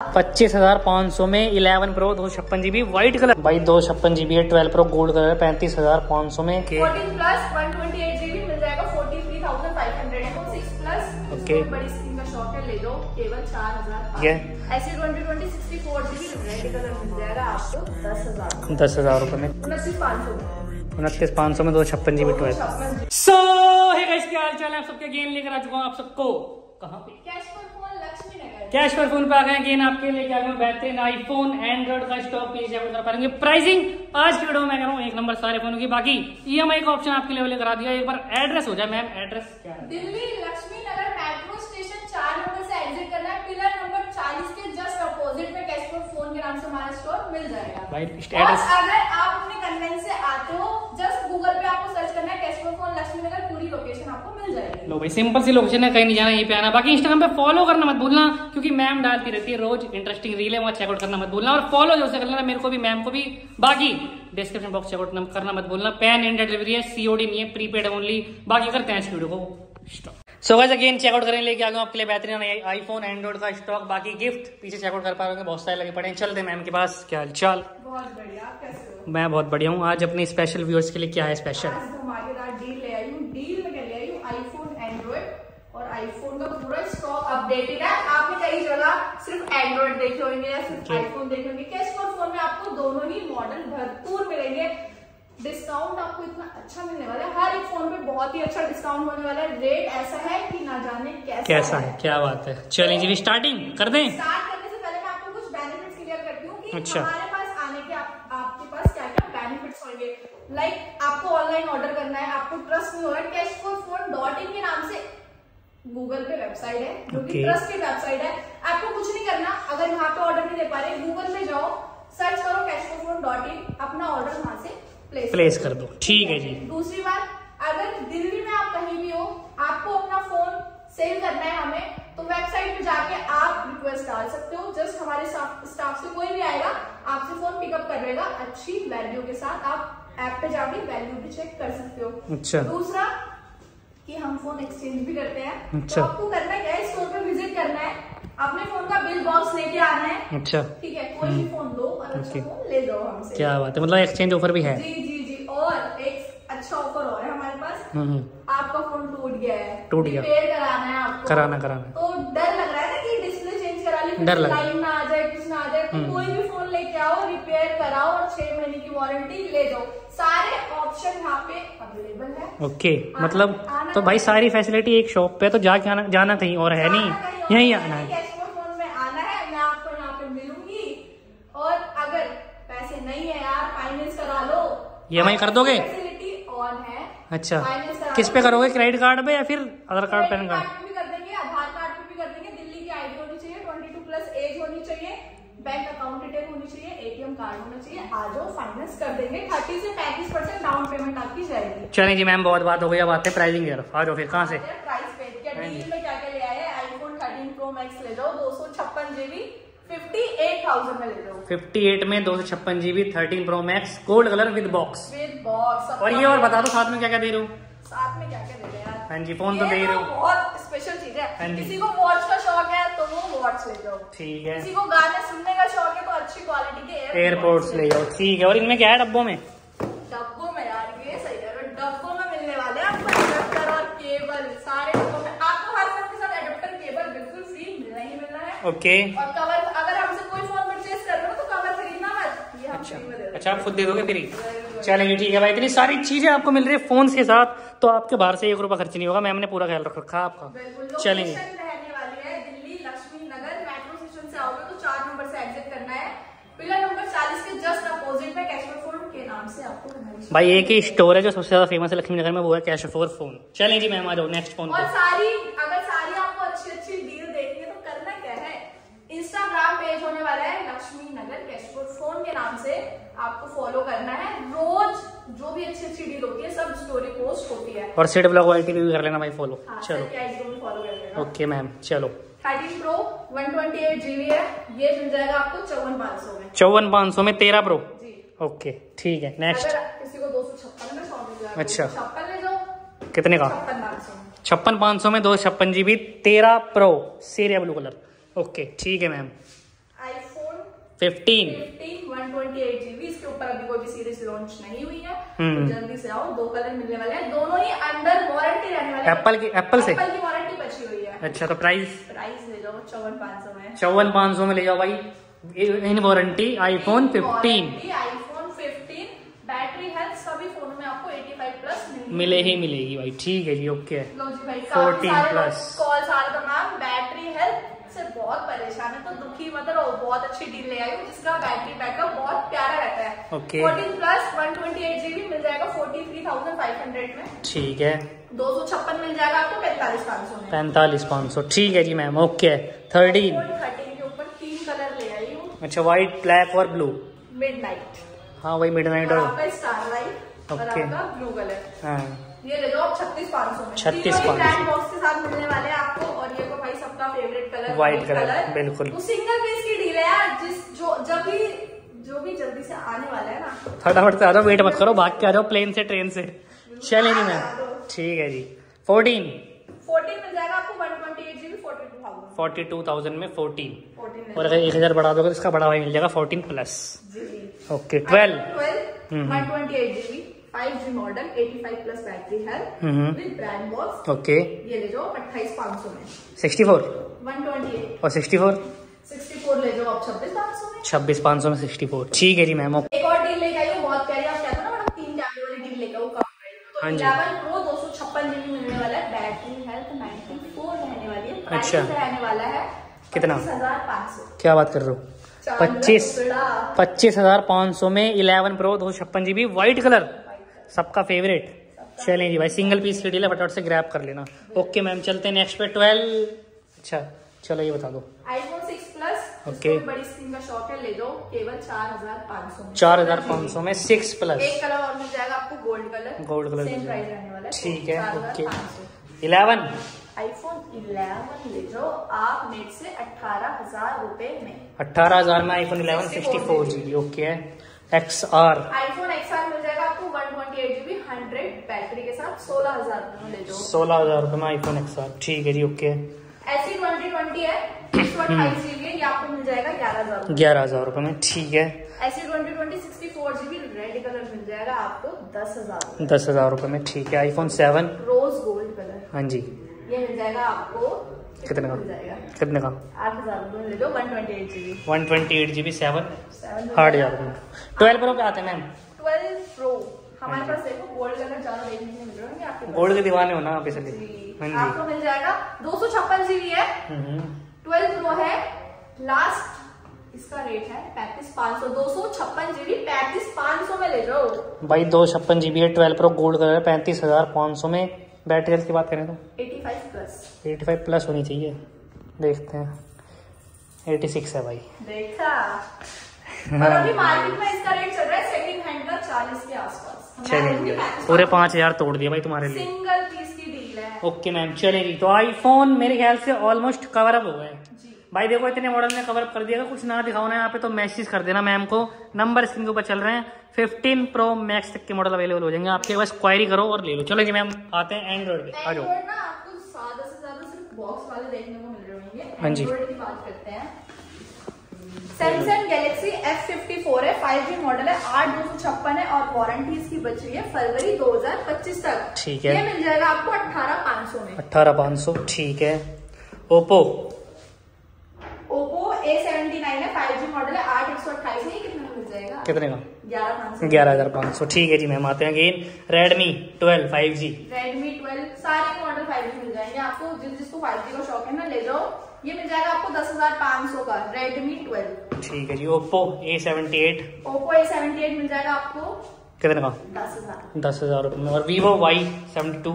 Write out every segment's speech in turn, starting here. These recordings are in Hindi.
पच्चीस हज़ार पाँच सौ में इलेवन प्रो दो छप्पन जीबी व्हाइट कलर। भाई दो छप्पन जीबी है ट्वेल्व प्रो गोल्ड कलर पैंतीस हज़ार पाँच सौ में। के plus one twenty eight GB मिल जाएगा forty three thousand five hundred six plus okay. बड़ी स्क्रीन का शॉट है ले लो केवल चार हज़ार ये। ऐसे twenty twenty sixty four GB red colour मिल जाएगा आपको दस हज़ार। दस हज़ार रुपए में। उनतीस पाँच सौ। उनतीस पाँच सौ में दो छप्पन जीबी ट्वेल्व। सो है है? आप सबके गेम लेकर आ चुका हूँ आप सबको। कहाँ पे? कैश पर फ़ोन लक्ष्मी नगर। कैश पर फ़ोन पे आ गए आपके लिए क्या बेहतरीन आईफोन एंड्रॉइड का स्टॉक पेज पाएँगे प्राइसिंग आज की वीडियो में मैं कह एक नंबर सारे फ़ोन की। बाकी ईएमआई का ऑप्शन आपके लिए करा दिया। एक बार एड्रेस हो जाए मैम एड्रेस क्या है? दिल्ली लक्ष्मी नगर मेट्रो स्टेशन चार नंबर से एग्जिट करना है। पिलर नंबर चालीस के जस्ट अपोजिट में कैश पर फ़ोन के नाम से हमारा स्टोर मिल जाएगा। भाई एड्रेस अगर आप अपने कन्वेंस से आते हो जस्ट गूगल पे आपको सर्च करना है पर लोकेशन आपको मिल जाएगी। लो भाई सिंपल सी लोकेशन है कहीं नहीं जाना यहीं पे आना। बाकी इंस्टाग्राम पे फॉलो करना मत भूलना क्योंकि मैम डालती रहती है रोज इंटरेस्टिंग रील है वहाँ चेकआउट करना मत भूलना। और फॉलो जो से कर लेना मेरे को भी मैम को भी। बाकी डिस्क्रिप्शन बॉक्स चेकआउट करना मत भूलना। पैन इंडिया डिलीवरी है सीओडी नहीं है प्रीपेड ओनली बाकी करते हैं इस वीडियो को। Stop so guys again checkout करें लेके आ गए आपके लिए बेहतरीन आईफोन एंड्रॉइड का स्टॉक बाकी गिफ्ट पीछे चेकआउट कर पा रहे बहुत सारे लगे पड़े हैं। चलते मैम के पास। क्या हाल चाल? बहुत बढ़िया हो? मैं बहुत बढ़िया हूँ। आज अपने स्पेशल व्यूअर्स के लिए क्या है स्पेशल आज धमाकेदार डील ले आई हूँ डील में क्या ले आई हूँ आईफोन एंड्रॉइड और आईफोन का पूरा स्टॉक अपडेटेड है। आपने कई जगह सिर्फ़ एंड्रॉइड देखे होंगे या सिर्फ़ आईफोन देखे होंगे। कैश फॉर फ़ोन में आपको दोनों ही मॉडल भरपूर मिलेंगे। डिस्काउंट आपको इतना अच्छा मिलने वाला है। हर एक फ़ोन पे बहुत ही अच्छा डिस्काउंट होने वाला है। रेट ऐसा है कि ना जाने कैसा कैसा है? है क्या बात है। चलिए जी स्टार्टिंग कर दें। स्टार्ट करने से पहले मैं आपको कुछ बेनिफिट्स क्लियर करती हूँ कि अच्छा। हमारे पास आने के आप, आपके पास क्या क्या बेनिफिट्स होंगे। लाइक आपको ऑनलाइन ऑर्डर करना है आपको ट्रस्ट नहीं हो रहा है। Cash for phone dot in के नाम से गूगल पे वेबसाइट है जो कि Okay. ट्रस्टेड वेबसाइट है। आपको कुछ नहीं करना अगर यहाँ पे ऑर्डर नहीं दे पा रहे गूगल पे जाओ सर्च करो कैश डॉट इन अपना ऑर्डर वहाँ से प्लेस प्लेस कर। दो। ठीक है जी। दूसरी बात अगर दिल्ली में आप कहीं भी हो आपको अपना फ़ोन सेल करना है हमें तो वेबसाइट पे जाके आप रिक्वेस्ट डाल सकते हो। जस्ट हमारे स्टाफ से कोई भी आएगा आपसे फ़ोन पिकअप कर लेगा। अच्छी वैल्यू के साथ आप ऐप पे जाके वैल्यू भी चेक कर सकते हो। अच्छा। दूसरा कि हम फ़ोन एक्सचेंज भी करते हैं। अच्छा। तो आपको करना क्या है? स्टोर पे विज़िट करना है। अपने फ़ोन का बिल बॉक्स लेके आना है। अच्छा। ठीक है कोई भी फ़ोन लो और अच्छा फ़ोन ले जाओ हमसे। क्या बात है मतलब एक्सचेंज ऑफ़र भी है। जी जी जी। और एक अच्छा ऑफ़र और है हमारे पास। हम्म, हम्म, आपका फ़ोन टूट गया है। टूट गया। रिपेयर कराना है आपको। कराना कराना। तो डर लग रहा है ना कि डिस्प्ले चेंज करा ली डर लग रहा है। ना आ जाए कुछ ना आ जाए। तो हम्म। कोई भी फ़ोन लेके आओ रिपेयर कराओ और छह महीने की वारंटी ले जाओ। सारे ऑप्शन यहाँ पे अवेलेबल है। ओके आना- मतलब तो भाई सारी फैसिलिटी एक शॉप पे तो जाके आना जाना कहीं और है नहीं। यहीं आना है। कैश फॉर फ़ोन में आना है मैं आपको यहाँ पे मिलूँगी। और अगर पैसे नहीं है यार फाइनेंस करा लो। EMI कर दोगे? है। अच्छा। किस पे करोगे? क्रेडिट कार्ड पे या फिर आधार कार्ड पैन कार्ड भी कर देंगे आधार कार्ड पे भी कर देंगे। दिल्ली की आईडी होनी चाहिए 22 प्लस एज होनी चाहिए। बैंक अकाउंट डिटेल होनी चाहिए एटीएम कार्ड होना चाहिए। आ जाओ फाइनेंस कर देंगे। 30 से 35 परसेंट डाउन पेमेंट आपकी जाएगी। चलें जी मैम बहुत बात हो गई। अब आते हैं प्राइसिंग की तरफ़। आ जाओ फिर कहाँ से? प्राइस पे। क्या हाँ डील में क्या क्या ले आए आईफोन 13 प्रो मैक्स ले जाओ दो सौ छप्पन जीबी फिफ्टी एट थाउज़ेंड में ले जाओ। 58 में दो सौ छप्पन GB thirteen pro max gold colour with box with box और ये और बता दो साथ में क्या क्या दे रहे हो? साथ में क्या क्या दे रहे हैं हाँ जी फ़ोन तो दे रहे हो। बहुत स्पेशल चीज़ हाँ। है किसी को वॉच का शौक है तो वो वॉच ले जाओ। ठीक है। किसी को गाने सुनने का शौक है तो अच्छी क्वालिटी के एयरपोर्ट्स ले जाओ। ठीक है और इनमें क्या है डब्बों में? डब्बों में यार ये सही है डब्बों में मिलने वाले हैं आपको एडेप्टर और केबल सारे डब्बों में आपको हर फ़ोन के साथ एडेप्टर केबल बिल्कुल फ्री मिलना ही मिलना है। ओके। और कवर अगर हमसे कोई फ़ोन परचेज कर रहे हो तो कवर खरीदना मत। ये हम अच्छा। फ्री में दे अच्छा आप खुद दे दोगे फ्री चलेंगे ठीक है भाई इतनी सारी चीज़ें आपको मिल रही है फ़ोन के साथ तो आपके बाहर से एक रुपया खर्च नहीं होगा मैम ने पूरा ख्याल रख रखा है आपका। चलेंगे लोकेशन रहने वाली है दिल्ली लक्ष्मी नगर मेट्रो स्टेशन से आओगे तो चार नंबर से एग्जिट करना है पिलर नंबर चालीस के जस्ट अपोजिट में कैशवर फ़ोन के नाम से आपको हमारी भाई एक ही स्टोर है जो सबसे ज़्यादा फ़ेमस है लक्ष्मी नगर में वो है कैश फोर फ़ोन चलें जी मैम आ जाओ नेक्स्ट फ़ोन और सारी अगर सारी आपको अच्छी अच्छी डील देखनी है तो करना क्या है? इंस्टाग्राम पेज होने वाला है लक्ष्मी नगर कैशपुर फ़ोन के नाम से। आपको फॉलो करना है। रोज जो भी अच्छी अच्छी डील होती है सब स्टोरी पोस्ट होती है। और सेट ब्लॉग वाई भी कर लेना भाई फॉलो हाँ, चलो। फॉलो कर लेना। ओके मैम चलो। Thirteen pro one twenty eight GB है। ये मिल जाएगा आपको चौवन पाँच सौ में। चौवन पाँच सौ में तेरह प्रो जी। ओके ठीक है नेक्स्ट अगर किसी को दो सौ छप्पन में सौ मिल जाएगा अच्छा। कितने का? छप्पन पाँच सौ। में दो छप्पन जीबी तेरह pro Sierra blue colour. Okay ठीक है मैम। फिफ्टीन। फिफ्टीन इसके ऊपर अभी कोई भी सीरीज़ लॉन्च नहीं हुई है। हम्म। तो जल्दी से आओ दो कलर मिलने वाले हैं। दोनों ही अंडर वारंटी रहने वाले एप्पल की एप्पल से? एप्पल की वारंटी बची हुई है। अच्छा तो प्राइस प्राइस ले जाओ चौवन पाँच सौ में। चौवन पाँच सौ में ले जाओ भाई। In warranty iPhone fifteen iPhone fifteen battery health सभी फोनों में आपको एटी फाइव प्लस मिले ही मिलेगी भाई ठीक है जी ओके लो जी भाई 14 plus. आ रहा मैम बैटरी हेल्थ से बहुत परेशान है तो दुखी मत रहो बहुत अच्छी डील ले आई हूँ जिसका बैटरी बैकअप बहुत प्यारा रहता है. Okay. 14 प्लस 128 जीबी मिल जाएगा 43,500 में. ठीक है. दो सौ छप्पन मिल जाएगा आपको पैंतालीस पाँच सौ में. पैंतालीस पाँच सौ. ठीक है जी मैम ओके थर्टीन थर्टीन के ऊपर तीन कलर ले आई हूँ. अच्छा वाइट ब्लैक और ब्लू मिड नाइट हाँ वही मिड नाइट और starlight Okay. Blue colour हाँ. ये ले जाओ छत्तीस पाँच सौ में. 36,500 ब्रांड बॉक्स के साथ मिलने वाले हैं आपको. और ये तो भाई सबका फेवरेट कलर बिल्कुल। तो सिंगल पीस की डील है यार. जिस जो जब भी जो भी जल्दी से आने वाला है ना. फटाफट से आ जाओ वेट मत करो भाग के आ जाओ प्लेन से ट्रेन से. चले नहीं मैम ठीक है जी. फोर्टीन फोर्टीन मिल जाएगा आपको one twenty eight GB forty two thousand forty two thousand में फोर्टीन और अगर एक हज़ार बढ़ा दोगे तो इसका बड़ा भाई मिल जाएगा fourteen plus okay twelve twelve. One twenty eight GB five G model eighty five plus battery है। विद ब्रांड बॉक्स ओके ये ले जाओ अट्ठाईस पाँच सौ में। Sixty four? One twenty eight और सिक्सटी फोर? सिक्सटी फोर ले जाओ आप छब्बीस पाँच सौ में। छब्बीस पाँच सौ में सिक्सटी फोर। ठीक है जी मैम। एक और डील लेके आई हूँ बहुत प्यारी आप कहते हो ना मैडम तीन कैमरे वाली डील लेके कम में। तो हाँ जी। प्रो दो सौ छप्पन जीबी मिलने वाला है बैटरी हेल्थ नाइनटी फोर रहने वाली है। अच्छा। रहने वाला है? कितना? सौ। क्या बात कर रहे हो? पच्चीस पच्चीस हज़ार पाँच सौ में इलेवन प्रो दो छप्पन जीबी व्हाइट कलर सबका फेवरेट चलें जी भाई सिंगल पीस की डील है फटाफट से ग्रैब कर लेना. ओके मैम चलते हैं नेक्स्ट पे. ट्वेल्व अच्छा चलो ये बता दो. IPhone six plus Okay. बड़ी स्क्रीन का शॉट है ले जाओ केवल चार हज़ार पाँच सौ चार हज़ार पाँच सौ में सिक्स प्लस एक कलर और मिल जाएगा आपको gold colour Gold color same price रहने वाला है. ठीक है. 4,500 इलेवन आईफोन 11 ले जाओ. आप नेट से अठारह हज़ार रूपए में. अट्ठारह हज़ार में iPhone eleven sixty four G okay है एक्स आर आईफोन एक्सआर मिल जाएगा आपको one twenty eight GB hundred battery के साथ सोलह हज़ार रूपए में ले जाओ। सोलह हज़ार रुपये में आईफोन एक्स आर ठीक है जी ओके ऐसी ट्वेंटी ट्वेंटी है है ये आपको मिल जाएगा ग्यारह हज़ार ग्यारह हज़ार रुपये में ठीक है। SE twenty twenty sixty four GB red colour मिल जाएगा आपको दस हज़ार दस हज़ार रुपये में ठीक है। IPhone seven rose gold colour हाँ जी। ये मिल जाएगा आपको कितने का? कितने का? आठ हज़ार रुपए में ले लो one twenty eight GB seven आठ हज़ार ट्वेल्व प्रो पे आते हैं मैम ट्वेल्व प्रो हमारे पास देखो गोल्ड कलर ज़्यादा देखने को मिल रहे आपके गोल्ड के दीवाने हो ना आप इसलिए जी, हाँ आपको मिल जाएगा। दो सौ छप्पन जीबी है। हम्म, ट्वेल्व प्रो है। लास्ट इसका रेट है पैंतीस पाँच सौ। दो सौ छप्पन जीबी पैंतीस पाँच सौ में ले जाओ। भाई दो छप्पन जी बी है। ट्वेल्व प्रो गोल्ड कलर पैंतीस हज़ार पाँच सौ में बैटरी हेल्थ की बात करें तो। Eighty five plus eighty five plus होनी चाहिए। देखते हैं। एटी सिक्स है भाई। देखा। और अभी मार्केट में इसका रेट चल रहा है। सेकंड हैंड का चालीस के आसपास। चलेंगे पूरे पाँच हज़ार तोड़ दिया भाई तुम्हारे लिए। सिंगल पीस की डील है। ओके मैम चलेगी। तो आईफोन मेरे ख्याल से ऑलमोस्ट कवर अप हो गए। भाई देखो इतने मॉडल में कवर अप कर दिया। कुछ ना दिखाओ ना यहाँ पे तो मैसेज कर देना मैम को। नंबर स्क्रीन के ऊपर चल रहे हैं। 15 प्रो मैक्स तक के मॉडल अवेलेबल हो जाएँगे। आपके पास क्वायरी करो और ले लो। चलो जी मैम आते हैं एंड्रॉइड पे। आ जाओ। एंड्रॉइड ना Samsung Galaxy F fifty four है फाइव जी मॉडल है आठ दो सौ छप्पन है और वारंटी इसकी बची है फरवरी दो हज़ार पच्चीस तक। ठीक है। ये मिल जाएगा आपको अट्ठारह पाँच सौ में। अट्ठारह पाँच सौ ठीक है। Oppo Oppo A seventy nine है फाइव जी मॉडल है आठ एक सौ अट्ठाईस है कितने में मिल जाएगा? कितने का? ग्यारह ग्यारह हज़ार पाँच सौ ठीक है जी मैम आते हैं again Redmi twelve five G Redmi twelve सारे मॉडल फाइव जी मिल जाएँगे आपको। जिस जिसको फाइव जी का शौक है ना ले जाओ। ये मिल जाएगा आपको दस हज़ार पाँच सौ का रेडमी ट्वेल्व ठीक है जी Oppo A seventy eight Oppo A seventy eight मिल जाएगा आपको कितने का? दस हज़ार। दस हज़ार रुपये में। और Vivo Y seventy two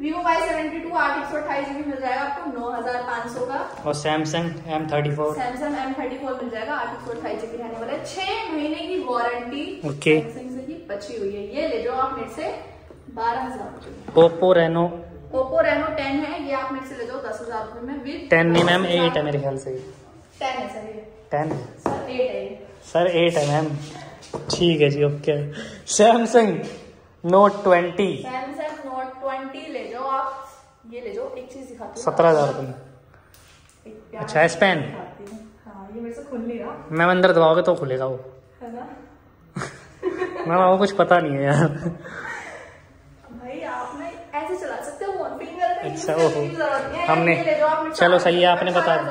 Vivo Y seventy two आठ एक सौ अट्ठाईस जीबी मिल जाएगा आपको नौ हज़ार पाँच सौ का। और Samsung M thirty four Samsung M thirty four मिल जाएगा आठ एक सौ अट्ठाईस जीबी रहने वाला है। छह महीने की वारंटी Okay. सैमसंग से ही बची हुई है। ये ले जाओ आप मेरे से बारह हज़ार। Oppo Reno Oppo Reno ten है ये आप मेरे से ले जाओ दस हज़ार रुपये में विद टेन नहीं मैम एट है मेरे ख्याल से। टेन है सर टेन सर एट है सर एट है मैम ठीक है जी okay Samsung Note twenty Samsung Note twenty ले जाओ आप। ये ले जाओ एक चीज़ दिखाती सत्रह हज़ार रुपये अच्छा, S Pen? दिखाती ये मेरे से खुल नहीं रहा। मैम अंदर दबाओगे तो खुलेगा वो। है ना? मैम आपको कुछ पता नहीं है यार भाई आपने ऐसे चला सकते हो फ़ोन फिंगर का यूज़ अच्छा, ओहो। हमने चलो सही है आपने बता में।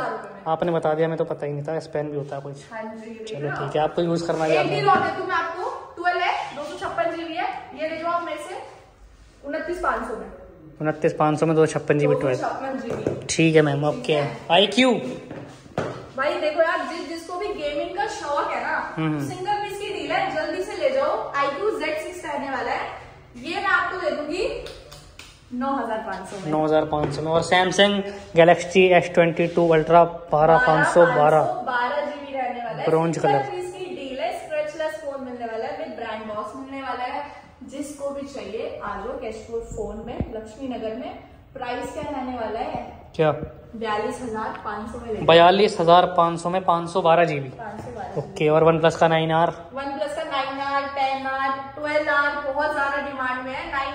आपने बता दिया मैं तो पता ही नहीं था स्पेन भी होता है कुछ। हाँ चलो ठीक है आपको यूज़ करना है? और देती मैं आपको ट्वेल्व दो सौ छप्पन जीबी ये ले जाओ आप मेरे से उनतीस पाँच सौ में। उनतीस पाँच सौ में दो छप्पन जी बी ट्वेल्व ठीक है मैम ओके आई क्यू भाई देखो यार जिस जिसको भी गेमिंग का शौक है ना हम्म। सिंगल पीस की डील है जल्दी से ले जाओ। आई क्यू जेड सिक्स रहने वाला है। ये मैं आपको दे दूँगी नौ हज़ार पाँच सौ में। और Samsung Galaxy S twenty two Ultra बारह पाँच सौ बारह। बारह जीबी रहने वाला है। Bronze Single color। piece की डील है स्ट्रेचलेस फ़ोन मिलने वाला है। विद ब्रांड बॉक्स मिलने वाला है। जिसको भी चाहिए आ जाओ कैशपुर फ़ोन में लक्ष्मी नगर में। प्राइस क्या रहने वाला है? क्या? बयालीस हज़ार पाँच सौ में बयालीस हज़ार पाँच सौ में पाँच सौ बारह जी बी पाँच सौ बारह ओके और वन प्लस का नाइन आर वन प्लस का nine R ten R twelve R बहुत ज़्यादा डिमांड में है। Nine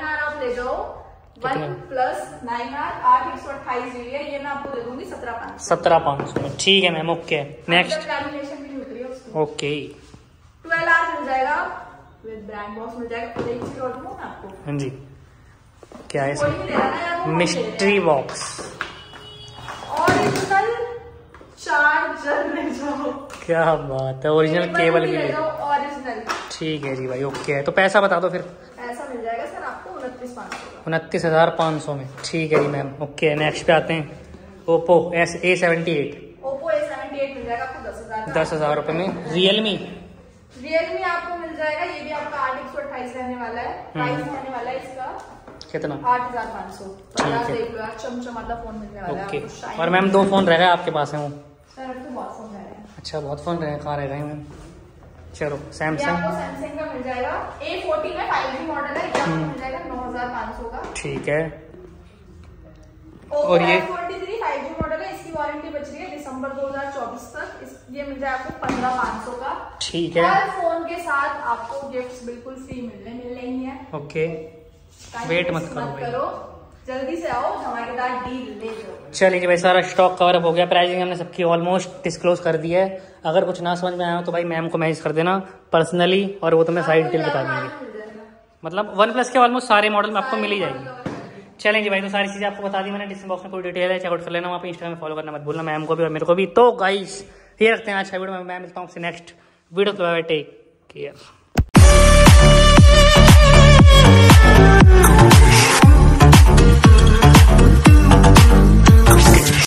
one plus nine R आठ एक सौ अट्ठाईस जीबी है ये मैं आपको दे दूँगी सत्रह पाँच सत्रह पाँच सौ। में ठीक है मैम ओके नेक्स्ट भी है ओके। ट्वेल्व आर मिल जाएगा विद ब्रांड बॉक्स मिल जाएगा और एक चीज़ और दूँ आपको। हाँ जी। क्या है ले मिस्ट्री बॉक्स। ओरिजिनल चार्जर ले जाओ। क्या बात है ओरिजिनल केबल भी ले ले जाओ ओरिजिनल ठीक है जी भाई ओके है तो पैसा बता दो फिर ऐसा मिल जाएगा सर आपको उनतीस हज़ार पाँच सौ में। ठीक है जी मैम ओके नेक्स्ट पे आते हैं। Oppo S A seventy eight Oppo A seventy eight मिल जाएगा आपको दस हज़ार दस हज़ार रुपये में। रियलमी रियलमी आपको मिल जाएगा। ये भी आपका आठ एक सौ अट्ठाईस रहने वाला है। प्राइस रहने वाला है इसका। कितना? आठ हज़ार पाँच सौ। ठीक है। देख लो यार चमचमाता फ़ोन मिलने वाला ओके और मैम दो फ़ोन रह गए आपके पास है वो? सर तो बहुत फ़ोन रह रहे हैं। अच्छा बहुत फ़ोन रहे कहाँ रह गए मैम चलो सैमसंग सैमसंग का मिल जाएगा। A fourteen five G model है ये हम्म। मिल जाएगा? नौ हज़ार पाँच सौ का। ठीक है। और ये? Forty three five G model है इसकी वारंटी बच रही है दिसंबर 2024 तक। इस, ये मिल जाए आपको पंद्रह पाँच सौ का। ठीक है। हर फ़ोन के साथ आपको गिफ्ट्स बिल्कुल फ्री मिलने मिलने ही है। ओके वेट मत करो भाई। जल्दी से आओ धमाकेदार डील ले जाओ। चलिए जी भाई सारा स्टॉक कवर अप हो गया प्राइसिंग हमने सबकी ऑलमोस्ट डिस्क्लोज कर दी है। अगर कुछ ना समझ में आया हो तो भाई मैम को मैसेज कर देना पर्सनली और वो तुम्हें साइड डिटेल बता देंगे। मतलब वन प्लस के ऑलमोस्ट सारे मॉडल में आपको मिल ही जाएगी। चलेंगे भाई तो सारी चीज़ें आपको बता दी मैंने डिस्क्रिप्शन बॉक्स में पूरी डिटेल है चेकआउट कर लेना वहाँ पे इंस्टाग्राम में फॉलो करना मत भूलना मैम को भी और मेरे को भी। तो गाइस ये रखते हैं आज का वीडियो में मैं मिलता हूँ आपसे नेक्स्ट वीडियो टेक केयर